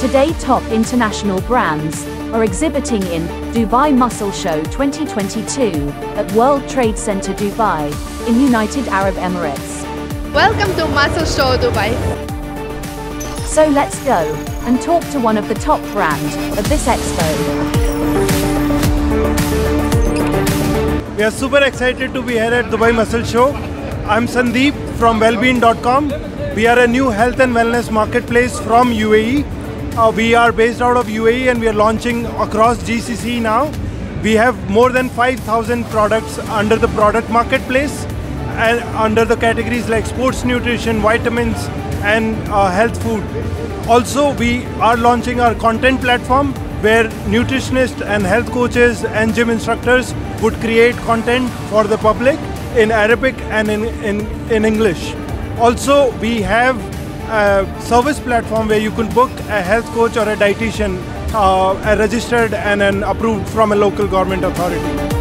Today top international brands are exhibiting in Dubai Muscle Show 2022 at World Trade Center Dubai in United Arab Emirates. Welcome to Muscle Show Dubai. So let's go and talk to one of the top brands of this expo. We are super excited to be here at Dubai Muscle Show. I'm Sandeep from wellbene.com. We are a new health and wellness marketplace from UAE. Uh, we are based out of UAE and we are launching across GCC now. We have more than 5,000 products under the product marketplace and under the categories like sports nutrition, vitamins, and uh, health food. Also, we are launching our content platform where nutritionists and health coaches and gym instructors would create content for the public in Arabic and in, in, in English. Also, we have a service platform where you can book a health coach or a dietitian uh, registered and, and approved from a local government authority.